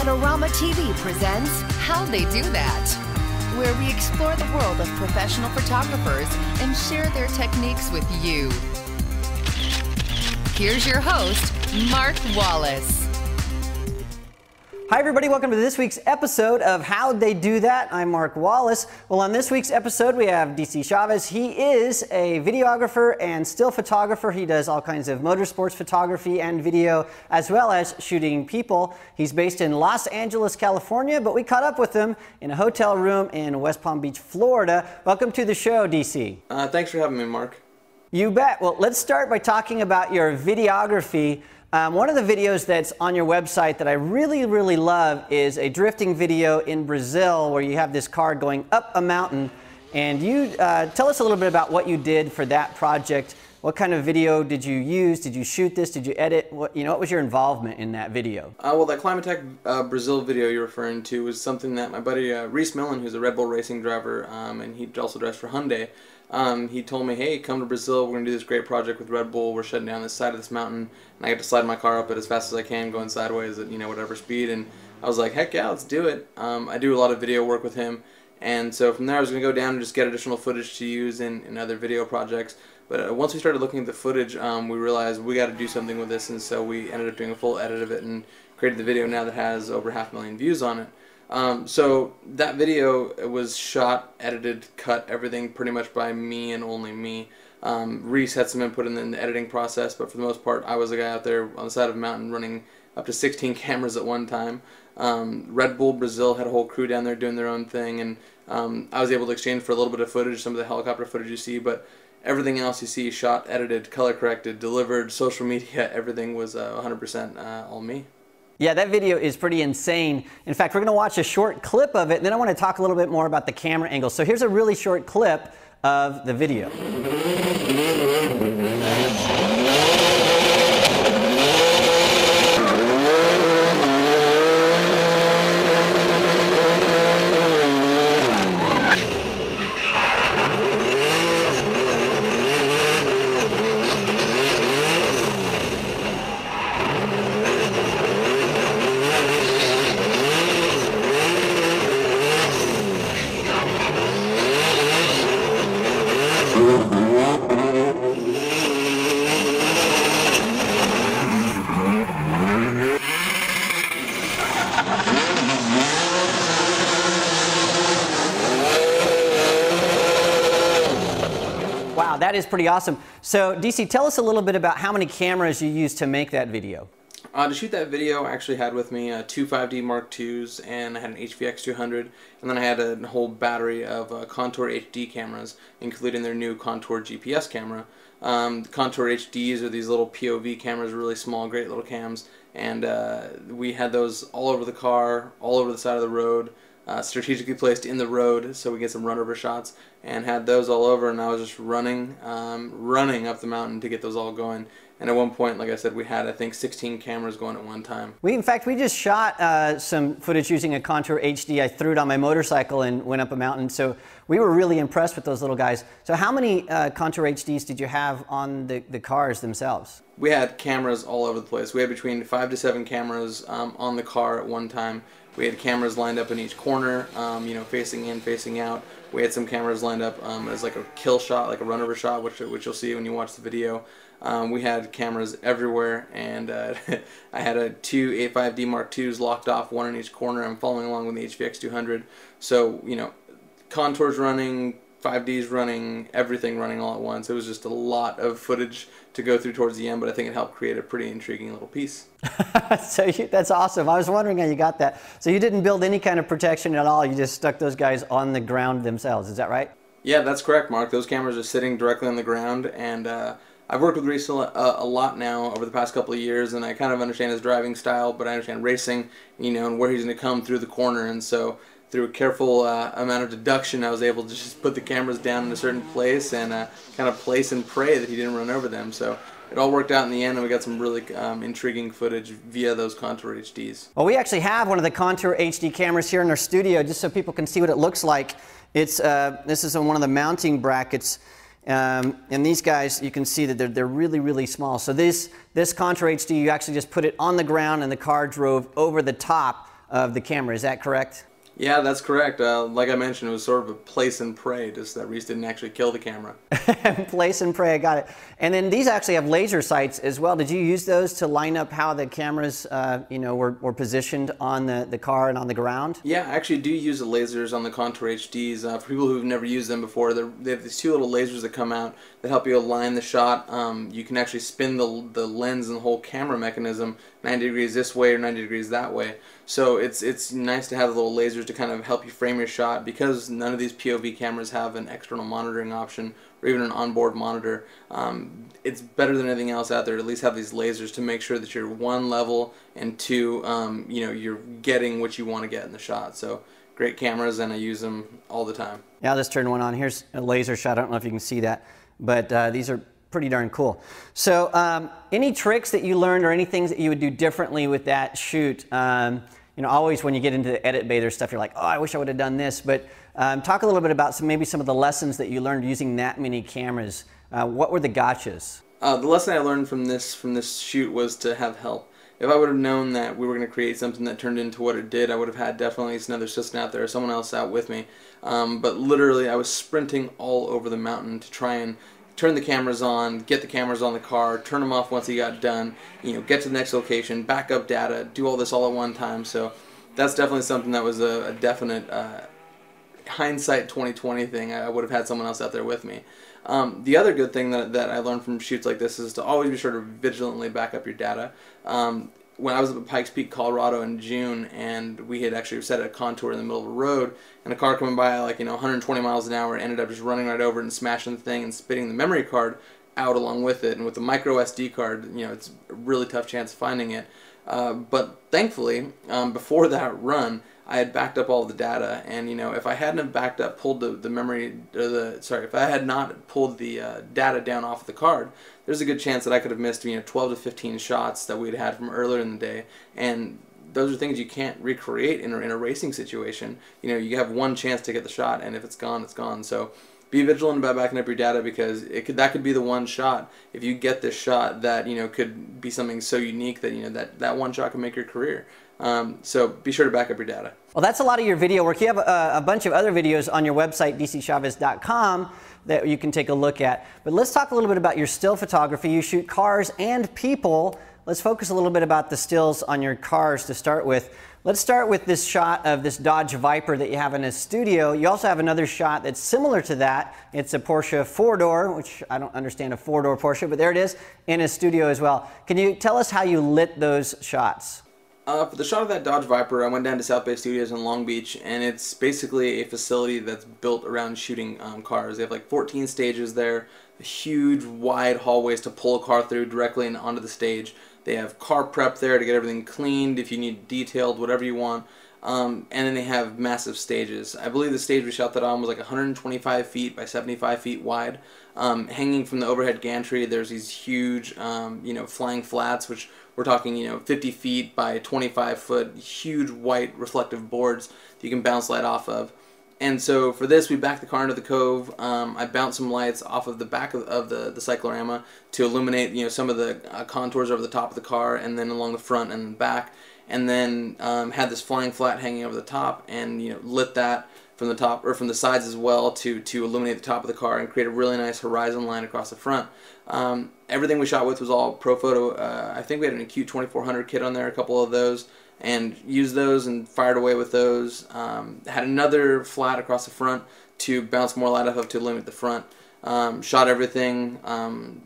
Adorama TV presents How They Do That, where we explore the world of professional photographers and share their techniques with you. Here's your host, Mark Wallace. Hi, everybody. Welcome to this week's episode of How'd They Do That? I'm Mark Wallace. Well, on this week's episode, we have DC Chavez. He is a videographer and still photographer. He does all kinds of motorsports photography and video, as well as shooting people. He's based in Los Angeles, California, but we caught up with him in a hotel room in West Palm Beach, Florida. Welcome to the show, DC. Uh, thanks for having me, Mark. You bet. Well, let's start by talking about your videography. Um, one of the videos that's on your website that I really, really love is a drifting video in Brazil where you have this car going up a mountain. And you uh, tell us a little bit about what you did for that project. What kind of video did you use? Did you shoot this? Did you edit? What, you know, what was your involvement in that video? Uh, well, that Climatech uh, Brazil video you're referring to was something that my buddy uh, Rhys Millen, who's a Red Bull racing driver, um, and he also drives for Hyundai, um, he told me, hey, come to Brazil. We're going to do this great project with Red Bull. We're shutting down this side of this mountain. And I get to slide my car up it as fast as I can, going sideways at, you know, whatever speed. And I was like, heck yeah, let's do it. Um, I do a lot of video work with him. And so from there, I was going to go down and just get additional footage to use in, in other video projects. But uh, once we started looking at the footage, um, we realized we got to do something with this. And so we ended up doing a full edit of it and created the video now that has over half a million views on it. Um, so that video was shot, edited, cut, everything pretty much by me and only me. Um, Rhys had some input in the, in the, editing process, but for the most part, I was the guy out there on the side of a mountain running up to 16 cameras at one time. Um, Red Bull Brazil had a whole crew down there doing their own thing, and um, I was able to exchange for a little bit of footage, some of the helicopter footage you see, but everything else you see shot, edited, color corrected, delivered, social media, everything was uh, 100% uh, all me. Yeah, that video is pretty insane. In fact, we're to watch a short clip of it, and then I want to talk a little bit more about the camera angle. So here's a really short clip of the video. that is pretty awesome. So, DC, tell us a little bit about how many cameras you used to make that video. Uh, to shoot that video, I actually had with me uh, two 5D Mark IIs, and I had an HVX 200, and then I had a whole battery of uh, Contour HD cameras, including their new Contour GPS camera. Um, Contour HDs are these little POV cameras, really small, great little cams, and uh, we had those all over the car, all over the side of the road uh, strategically placed in the road so we get some run over shots and had those all over and I was just running um, running up the mountain to get those all going and at one point like I said we had I think 16 cameras going at one time. We in fact we just shot uh, some footage using a Contour HD I threw it on my motorcycle and went up a mountain so we were really impressed with those little guys. So how many uh, Contour HDs did you have on the, the cars themselves? We had cameras all over the place. We had between five to seven cameras um, on the car at one time. We had cameras lined up in each corner, um, you know, facing in, facing out. We had some cameras lined up um, as like a kill shot, like a run over shot, which, which you'll see when you watch the video. Um, we had cameras everywhere, and uh, I had a two A5D Mark IIs locked off, one in each corner. I'm following along with the HVX 200. So, you know, contours running, 5Ds running, everything running all at once. It was just a lot of footage to go through towards the end, but I think it helped create a pretty intriguing little piece. so you, that's awesome. I was wondering how you got that. So you didn't build any kind of protection at all. You just stuck those guys on the ground themselves. Is that right? Yeah, that's correct, Mark. Those cameras are sitting directly on the ground, and uh, I've worked with Rhys a, a, lot now over the past couple of years, and I kind of understand his driving style, but I understand racing, you know, and where he's going to come through the corner, and so through a careful uh, amount of deduction, I was able to just put the cameras down in a certain place and uh, kind of place and pray that he didn't run over them. So it all worked out in the end, and we got some really um, intriguing footage via those Contour HDs. Well, we actually have one of the Contour HD cameras here in our studio, just so people can see what it looks like. It's uh, this is one of the mounting brackets. Um, and these guys, you can see that they're, they're really, really small. So this, this Contour HD, you actually just put it on the ground and the car drove over the top of the camera. Is that correct? Yeah, that's correct. Uh, like I mentioned, it was sort of a place and pray, just that Rhys didn't actually kill the camera. place and pray, I got it. And then these actually have laser sights as well. Did you use those to line up how the cameras, uh, you know, were, were positioned on the, the car and on the ground? Yeah, I actually do use the lasers on the Contour HDs. Uh, for people who've never used them before, they have these two little lasers that come out that help you align the shot. Um, you can actually spin the, the lens and the whole camera mechanism 90 degrees this way or 90 degrees that way. So it's it's nice to have the little lasers to kind of help you frame your shot because none of these POV cameras have an external monitoring option or even an onboard monitor. Um, it's better than anything else out there to at least have these lasers to make sure that you're one level and two, um, you know, you're getting what you want to get in the shot. So great cameras and I use them all the time. Yeah, let's turn one on. Here's a laser shot. I don't know if you can see that, but uh, these are pretty darn cool. So um, any tricks that you learned or any things that you would do differently with that shoot? You know, always when you get into the edit bay, there's stuff you're like, oh, I wish I would have done this. But um, talk a little bit about some, maybe some of the lessons that you learned using that many cameras. Uh, what were the gotchas? Uh, the lesson I learned from this from this shoot was to have help. If I would have known that we were going to create something that turned into what it did, I would have had definitely another assistant out there, or someone else out with me. Um, but literally, I was sprinting all over the mountain to try and turn the cameras on, get the cameras on the car, turn them off once he got done, you know, get to the next location, back up data, do all this all at one time. So that's definitely something that was a, a definite uh, hindsight 2020 thing. I would have had someone else out there with me. Um, the other good thing that, that I learned from shoots like this is to always be sure to vigilantly back up your data. Um, when I was up at Pikes Peak, Colorado in June, and we had actually set a contour in the middle of a road, and a car coming by like you know 120 miles an hour ended up just running right over and smashing the thing and spitting the memory card out along with it. And with the micro SD card, you know it's a really tough chance of finding it. Uh, but thankfully, um, before that run, I had backed up all the data, and you know, if I hadn't have backed up, pulled the, the memory, or the sorry, if I had not pulled the uh, data down off the card, there's a good chance that I could have missed you know 12 to 15 shots that we'd had from earlier in the day, and those are things you can't recreate in a, in a racing situation. You know, you have one chance to get the shot, and if it's gone, it's gone. So be vigilant about backing up your data because it could that could be the one shot if you get this shot that you know could be something so unique that you know that that one shot can make your career. Um, so be sure to back up your data. Well, that's a lot of your video work. You have a, a bunch of other videos on your website, dcchavez.com, that you can take a look at. But let's talk a little bit about your still photography. You shoot cars and people. Let's focus a little bit about the stills on your cars to start with. Let's start with this shot of this Dodge Viper that you have in a studio. You also have another shot that's similar to that. It's a Porsche four-door, which I don't understand a four-door Porsche, but there it is in a studio as well. Can you tell us how you lit those shots? Uh, for the shot of that Dodge Viper, I went down to South Bay Studios in Long Beach, and it's basically a facility that's built around shooting um, cars. They have like 14 stages there, huge, wide hallways to pull a car through directly and onto the stage. They have car prep there to get everything cleaned if you need detailed, whatever you want. Um, and then they have massive stages. I believe the stage we shot that on was like 125 feet by 75 feet wide. Um, hanging from the overhead gantry, there's these huge, um, you know, flying flats, which we're talking, you know, 50 feet by 25 foot, huge white reflective boards that you can bounce light off of. And so for this, we backed the car into the cove. Um, I bounced some lights off of the back of, of, the, the cyclorama to illuminate, you know, some of the uh, contours over the top of the car and then along the front and the back and then um, had this flying flat hanging over the top and you know lit that from the top or from the sides as well to to illuminate the top of the car and create a really nice horizon line across the front. Um, everything we shot with was all Profoto. Uh, I think we had an acute 2400 kit on there, a couple of those, and used those and fired away with those. Um, had another flat across the front to bounce more light off of to illuminate the front. Um, shot everything, um,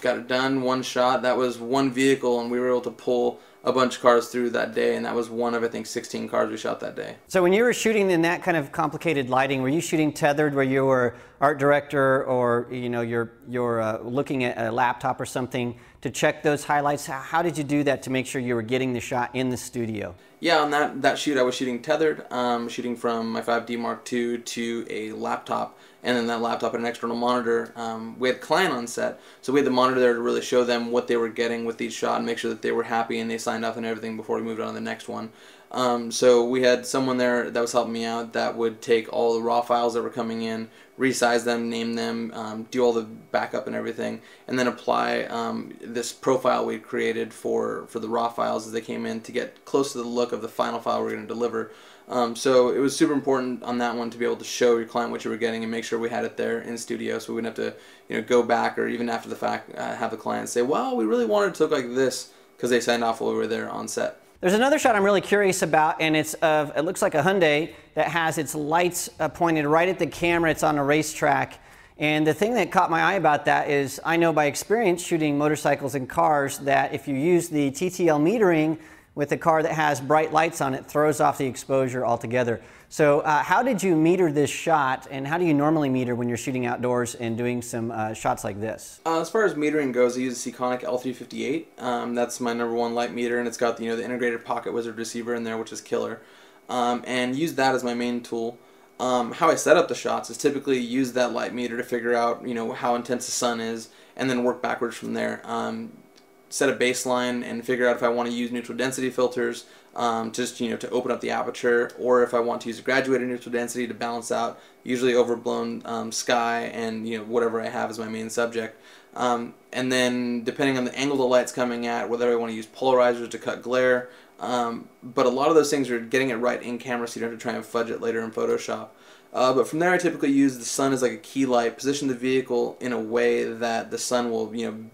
got it done, one shot. That was one vehicle, and we were able to pull a bunch of cars through that day, and that was one of I think 16 cars we shot that day. So when you were shooting in that kind of complicated lighting, were you shooting tethered, where you were art director, or you know you're you're uh, looking at a laptop or something to check those highlights? How did you do that to make sure you were getting the shot in the studio? Yeah, on that that shoot, I was shooting tethered, um, shooting from my 5D Mark II to a laptop and then that laptop and an external monitor. Um, we had client on set, so we had the monitor there to really show them what they were getting with each shot and make sure that they were happy and they signed off and everything before we moved on to the next one. Um, so we had someone there that was helping me out that would take all the raw files that were coming in, resize them, name them, um, do all the backup and everything, and then apply um, this profile we created for, for the raw files as they came in to get close to the look of the final file we're going to deliver. Um, so it was super important on that one to be able to show your client what you were getting and make sure we had it there in studio, so we wouldn't have to you know go back or even after the fact uh, have the client say, "Well, we really wanted it to look like this," because they signed off while we were there on set. There's another shot I'm really curious about, and it's of it looks like a Hyundai that has its lights uh, pointed right at the camera. It's on a racetrack. And the thing that caught my eye about that is I know by experience shooting motorcycles and cars that if you use the TTL metering with a car that has bright lights on it, throws off the exposure altogether. So uh, how did you meter this shot and how do you normally meter when you're shooting outdoors and doing some uh, shots like this? Uh, as far as metering goes, I use a Sekonic L358. Um, that's my number one light meter and it's got the, you know, the integrated pocket wizard receiver in there which is killer. Um, and use that as my main tool um, how I set up the shots is typically use that light meter to figure out you know how intense the sun is and then work backwards from there. Um, set a baseline and figure out if I want to use neutral density filters um, just you know to open up the aperture or if I want to use a graduated neutral density to balance out usually overblown um, sky and you know whatever I have as my main subject. Um, and then depending on the angle the light's coming at, whether I want to use polarizers to cut glare, um, but a lot of those things are getting it right in camera so you don't have to try and fudge it later in Photoshop. Uh, but from there I typically use the sun as like a key light, position the vehicle in a way that the sun will, you know,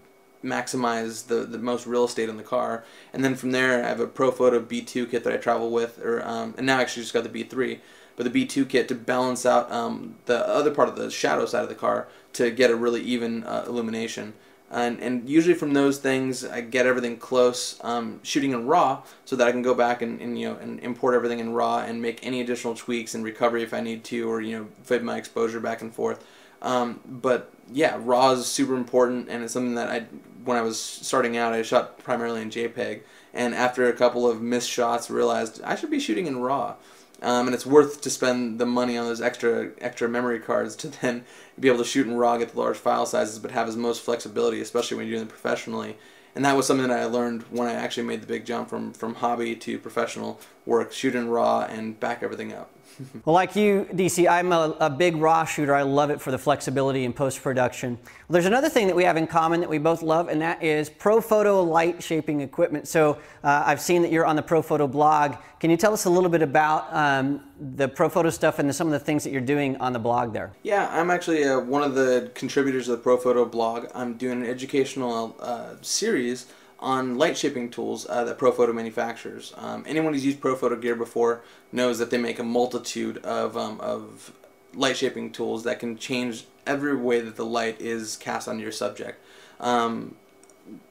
maximize the, the most real estate in the car. And then from there I have a Profoto B2 kit that I travel with, or um, and now I actually just got the B3, but the B2 kit to balance out um, the other part of the shadow side of the car to get a really even uh, illumination. And, and usually from those things I get everything close um, shooting in RAW so that I can go back and, and, you know and import everything in RAW and make any additional tweaks and recovery if I need to or you know fit my exposure back and forth. Um, but yeah RAW is super important and it's something that I when I was starting out I shot primarily in JPEG and after a couple of missed shots realized I should be shooting in RAW um, and it's worth to spend the money on those extra extra memory cards to then be able to shoot in RAW, get the large file sizes, but have as most flexibility, especially when you're doing it professionally. And that was something that I learned when I actually made the big jump from, from hobby to professional work, shoot in RAW and back everything up. well, like you, DC, I'm a, a, big raw shooter. I love it for the flexibility in post production. Well, there's another thing that we have in common that we both love, and that is Profoto light shaping equipment. So uh, I've seen that you're on the Profoto blog. Can you tell us a little bit about um, the Profoto stuff and the, some of the things that you're doing on the blog there? Yeah, I'm actually uh, one of the contributors of the Profoto blog. I'm doing an educational uh, series on light shaping tools uh, that Profoto manufactures. Um, anyone who's used Profoto gear before knows that they make a multitude of, um, of light shaping tools that can change every way that the light is cast on your subject. Um,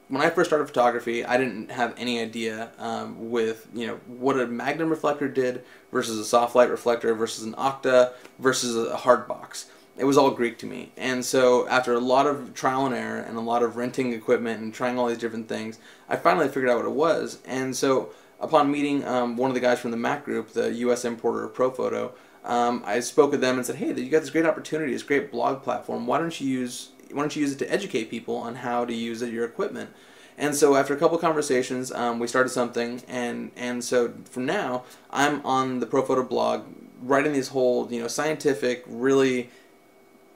when I first started photography, I didn't have any idea um, with you know what a magnum reflector did versus a soft light reflector versus an octa versus a hard box it was all Greek to me. And so after a lot of trial and error and a lot of renting equipment and trying all these different things, I finally figured out what it was. And so upon meeting um, one of the guys from the Mac group, the U.S. importer of Profoto, um, I spoke with them and said, "Hey, you got this great opportunity, this great blog platform. Why don't you use Why don't you use it to educate people on how to use your equipment?" And so after a couple conversations, um, we started something, and and so from now, I'm on the Profoto blog, writing these whole you know scientific, really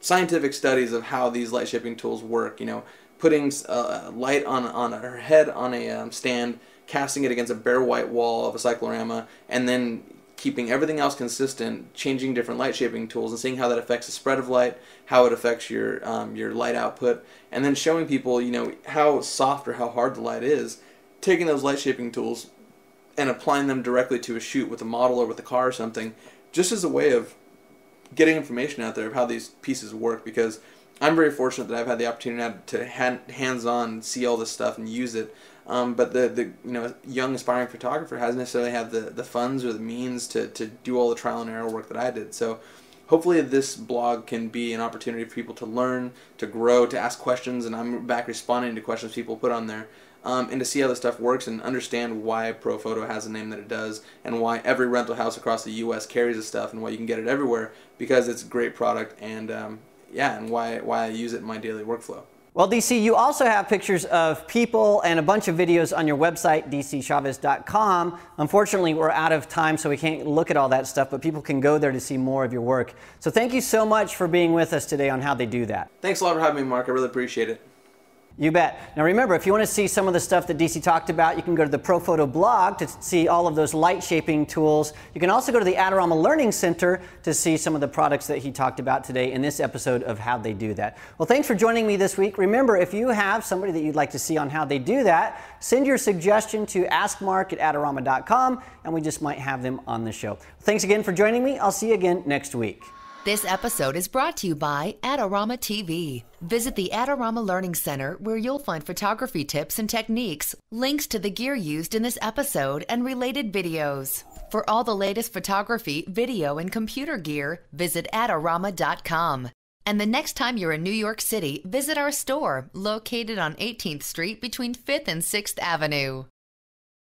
scientific studies of how these light shaping tools work. You know, putting uh, light on on her head on a um, stand, casting it against a bare white wall of a cyclorama, and then keeping everything else consistent, changing different light shaping tools, and seeing how that affects the spread of light, how it affects your um, your light output, and then showing people, you know, how soft or how hard the light is. Taking those light shaping tools and applying them directly to a shoot with a model or with a car or something, just as a way of getting information out there of how these pieces work because I'm very fortunate that I've had the opportunity to hands-on see all this stuff and use it. Um, but the, the you know young aspiring photographer hasn't necessarily had the, the funds or the means to, to do all the trial and error work that I did. So hopefully this blog can be an opportunity for people to learn, to grow, to ask questions, and I'm back responding to questions people put on there um, and to see how this stuff works and understand why Profoto has the name that it does and why every rental house across the U.S. carries this stuff and why you can get it everywhere because it's a great product and um, yeah, and why why I use it in my daily workflow. Well, DC, you also have pictures of people and a bunch of videos on your website, dcchavez.com. Unfortunately, we're out of time, so we can't look at all that stuff, but people can go there to see more of your work. So thank you so much for being with us today on how they do that. Thanks a lot for having me, Mark. I really appreciate it. You bet. Now remember, if you want to see some of the stuff that DC talked about, you can go to the Profoto blog to see all of those light shaping tools. You can also go to the Adorama Learning Center to see some of the products that he talked about today in this episode of How They Do That. Well, thanks for joining me this week. Remember, if you have somebody that you'd like to see on how they do that, send your suggestion to askmark at adorama.com and we just might have them on the show. Thanks again for joining me. I'll see you again next week. This episode is brought to you by Adorama TV. Visit the Adorama Learning Center where you'll find photography tips and techniques, links to the gear used in this episode, and related videos. For all the latest photography, video, and computer gear, visit Adorama.com. And the next time you're in New York City, visit our store located on 18th Street between 5th and 6th Avenue.